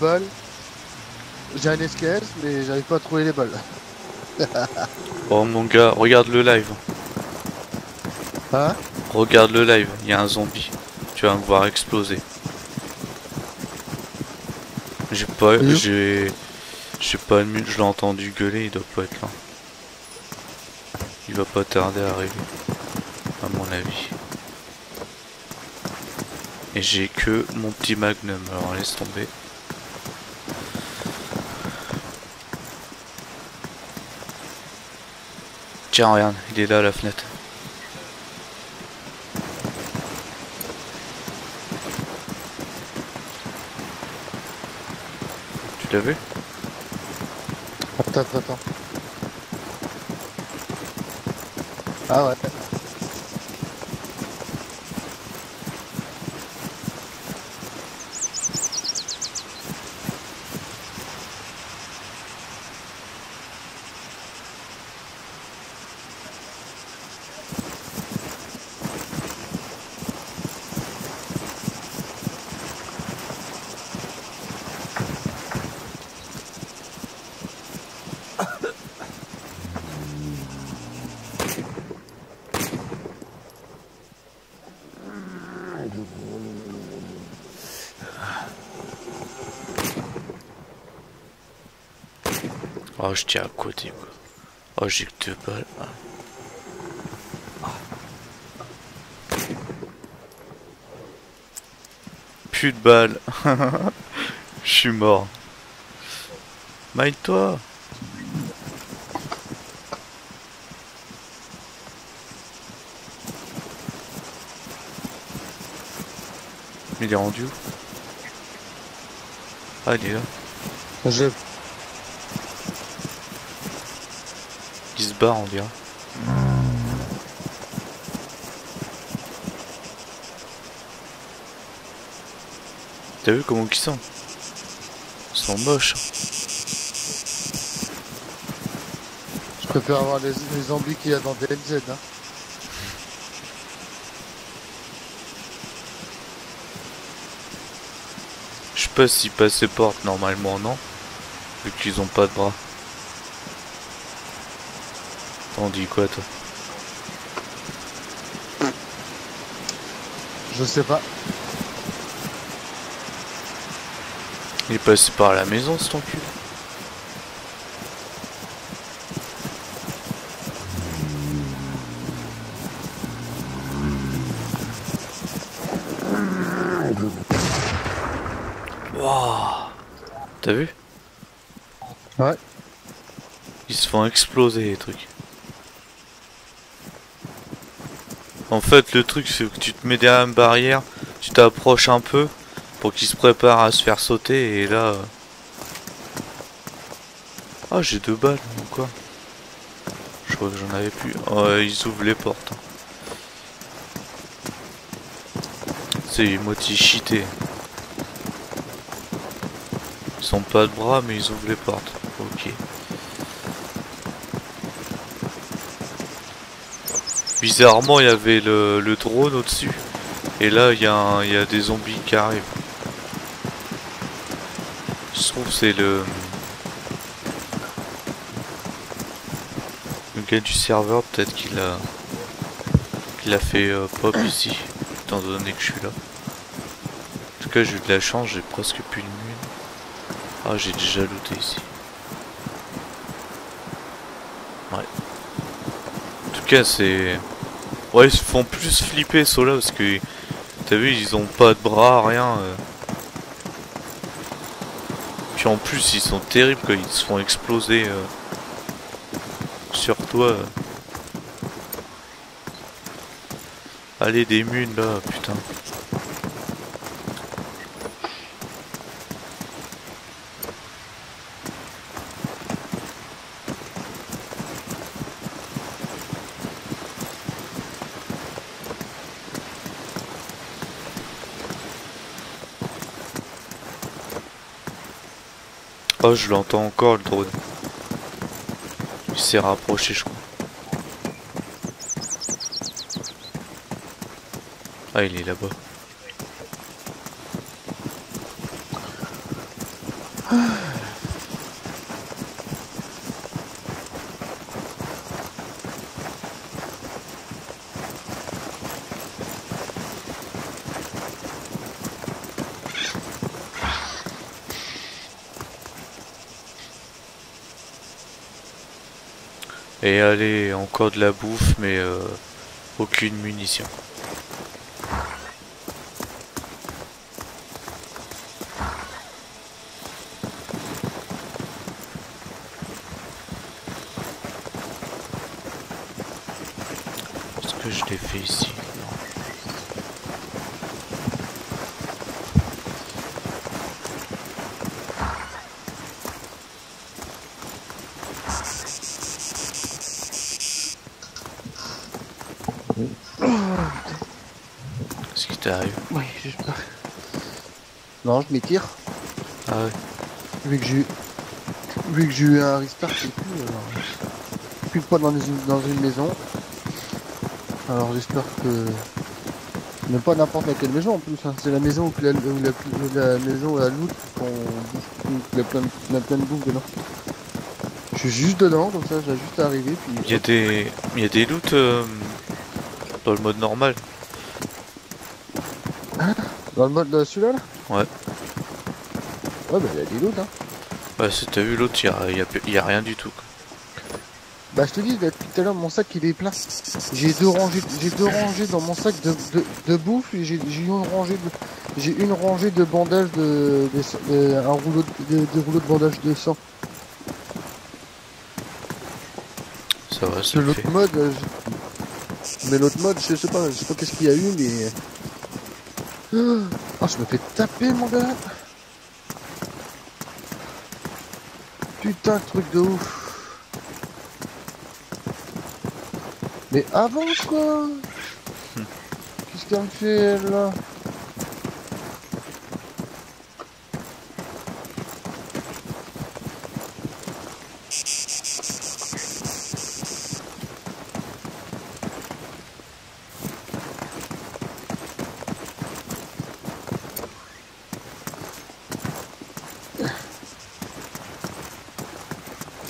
balles. J'ai un SKS, mais j'arrive pas à trouver les balles. Oh mon gars, regarde le live. Hein? Regarde le live, il y a un zombie. Tu vas me voir exploser. J'ai pas. Où? J'ai. J'ai pas de mute, je l'ai entendu gueuler, il doit pas être là. Il va pas tarder à arriver. À mon avis. Et j'ai que mon petit magnum, alors laisse tomber. Tiens, regarde, il est là à la fenêtre. Tu l'as vu? Attends, attends, attends. Ah ouais. Oh, je tiens à côté, quoi. Oh, j'ai que deux balles. Ah. Plus de balles. Je suis mort. Maille-toi. Il est rendu où? Ah, il est là. Je... Il se barre, on dirait. T'as vu comment ils sont? Ils sont moches. je préfère avoir les, les zombies qu'il y a dans DLZ. Hein. Je sais pas s'ils passent les portes, normalement non? Vu qu'ils ont pas de bras. T'en dis quoi toi Je sais pas. Il est passé par la maison cet enculé. Wouah T'as vu? Ouais. Ils se font exploser les trucs. En fait, le truc, c'est que tu te mets derrière une barrière, tu t'approches un peu pour qu'ils se préparent à se faire sauter, et là. euh, Ah, j'ai deux balles, ou quoi? Je crois que j'en avais plus. Oh, ils ouvrent les portes. C'est moitié cheaté. Ils ont pas de bras, mais ils ouvrent les portes. Ok. Bizarrement, il y avait le, le drone au-dessus. Et là, il y, a y des zombies qui arrivent. Je trouve c'est le... Le gars du serveur, peut-être qu'il a... qu'il a fait euh, pop ici. Étant donné que je suis là. En tout cas, j'ai eu de la chance, j'ai presque plus de mine. Ah, j'ai déjà looté ici. Ouais. En tout cas, c'est... Ouais, ils se font plus flipper ceux-là parce que... T'as vu, ils ont pas de bras, rien. euh. Puis en plus, ils sont terribles quand ils se font exploser euh, sur toi. euh. Allez, des munes là, putain. Oh, je l'entends encore le drone. Il s'est rapproché, je crois. Ah, il est là-bas. Et allez, encore de la bouffe, mais euh, aucune munition. Est-ce que je l'ai fait ici? Oui, j'espère. Non, je m'étire. Ah ouais. Vu que j'ai vu que j'ai eu un restart et tout, alors, plus de poids dans une, dans une maison. Alors j'espère que même pas n'importe laquelle maison en plus. hein. C'est la maison où la, où la, la maison à loot qu'on bouffe, plein, a plein de bouffe dedans. Je suis juste dedans, comme ça, j'ai juste à arriver puis. Il y a des, il y a des loots euh, dans le mode normal. Dans le mode de celui-là là Ouais. Ouais bah il y a des loots hein. Ouais, si t'as vu l'autre, il y a, y a- y a rien du tout. quoi. Bah je te dis, depuis tout à l'heure mon sac il est plein. J'ai deux rangées, j'ai deux rangées dans mon sac de, de, de bouffe et j'ai une rangée de, j'ai une rangée de bandages de, un rouleau de, de, de rouleaux de bandage de sang. Ça va, le l'autre mode, euh, je- mais l'autre mode, je sais pas, je sais pas qu'est-ce qu'il y a eu, mais ah je me fais taper mon gars. Putain, truc de ouf. Mais avance quoi Qu'est-ce qu'elle me fait elle là?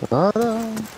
Ta-da.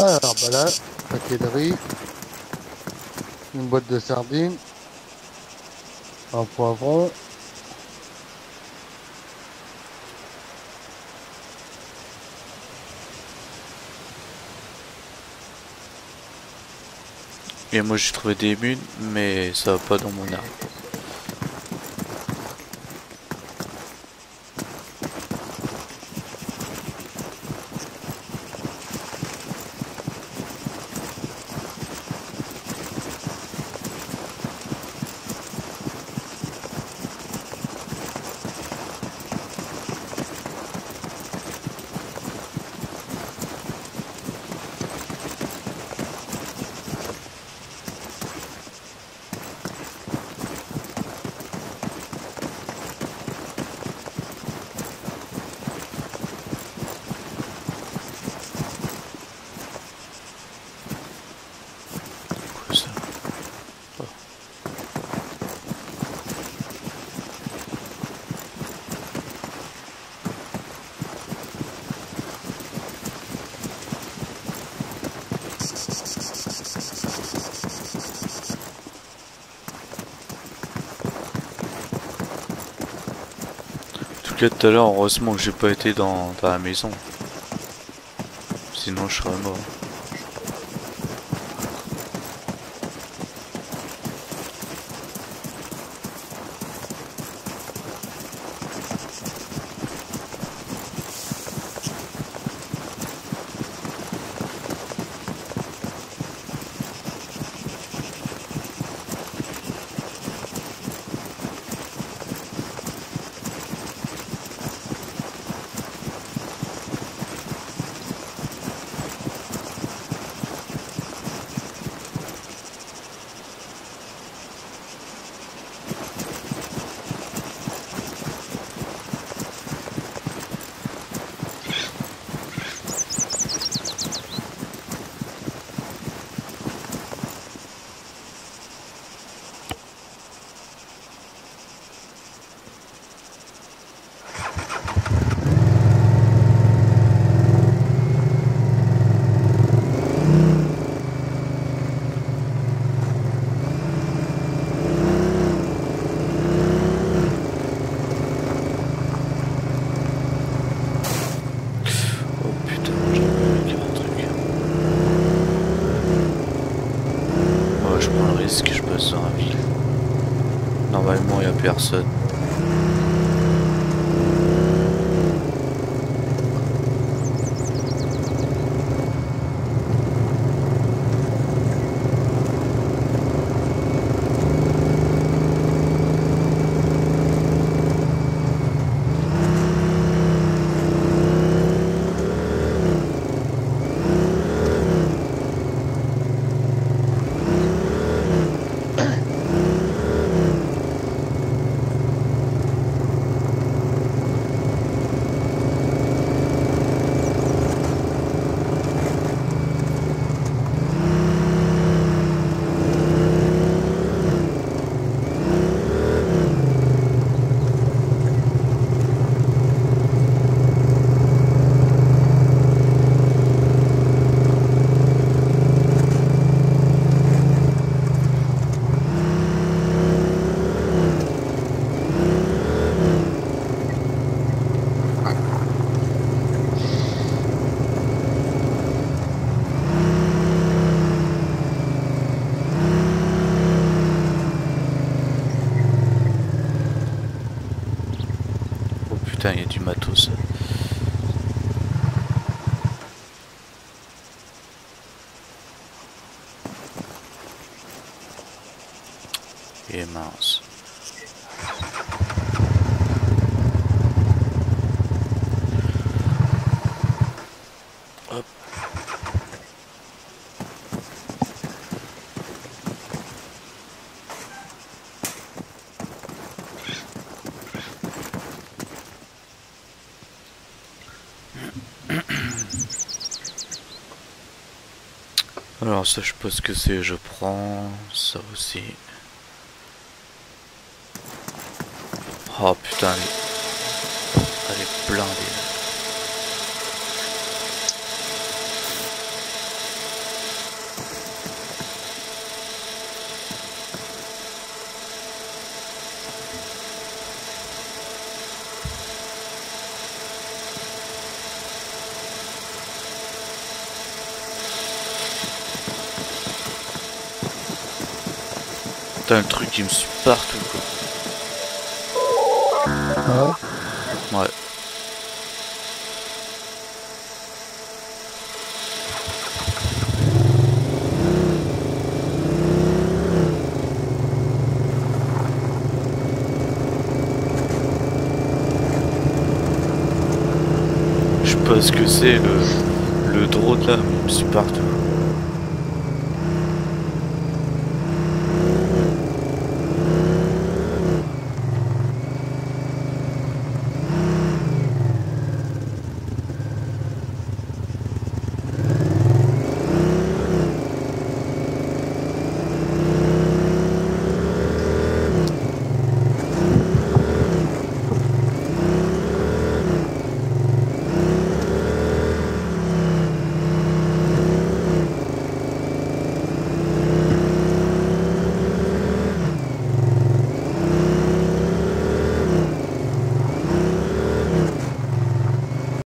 Alors là, paquet de riz, une boîte de sardines, un poivron, Et moi j'ai trouvé des munes, mais ça va pas dans mon arme. Cas tout à l'heure, heureusement que j'ai pas été dans, dans la maison. Sinon je serais mort. Oh putain, j'ai oublié un truc. Le risque, je la ville? Normalement, il a personne. Oh putain, il y a du matos. Alors ça je sais ce que c'est, je prends ça aussi. Oh putain, elle est blindée. Putain, le truc il me suit partout quoi. Ah, Ouais. Je sais pas ce que c'est le, le drone là, mais il me suit partout.